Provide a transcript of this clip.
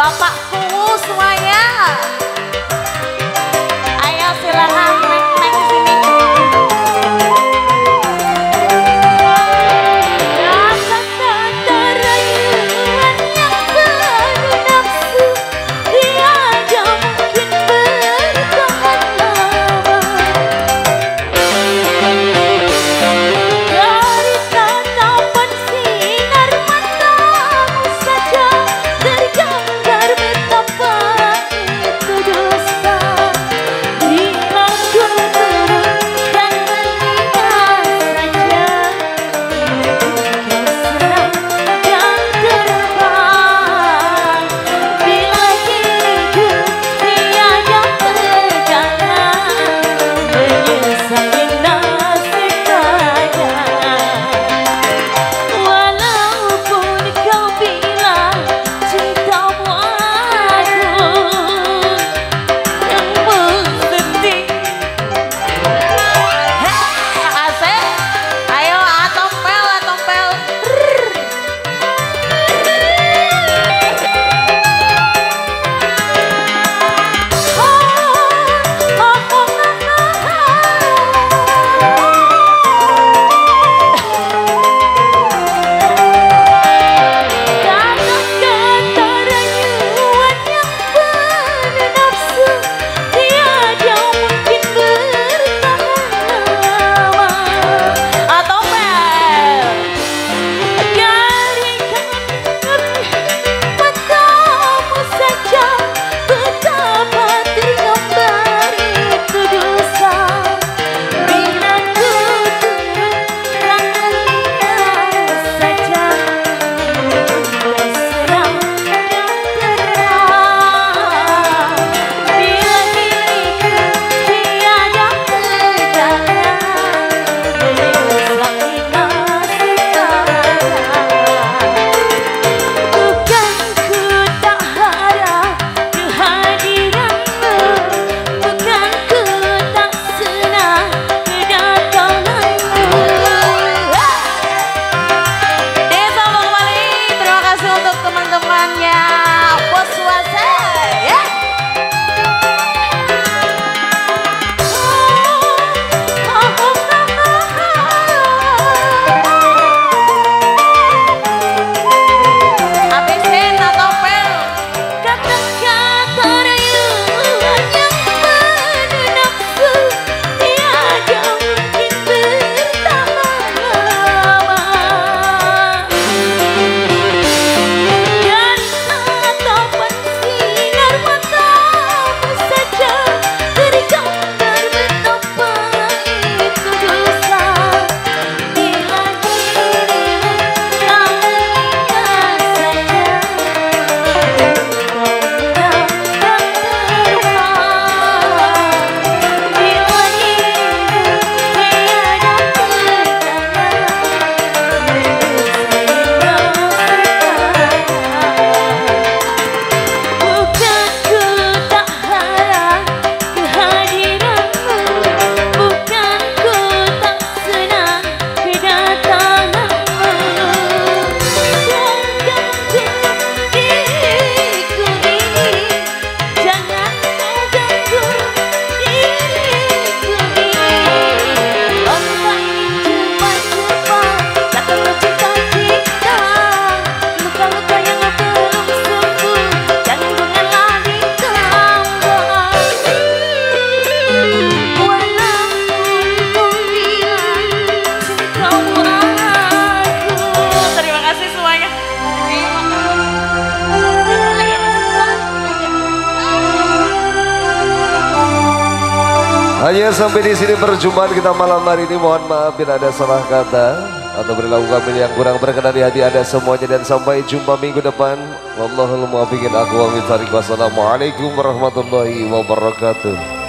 Bapakku Hanya sampai di sini perjumpaan kita malam hari ini. Mohon maaf bila ada salah kata atau perilaku kami yang kurang berkenan di hati Anda semuanya dan sampai jumpa minggu depan. Wallahul muwaffiq aku wa Wassalamualaikum warahmatullahi wabarakatuh.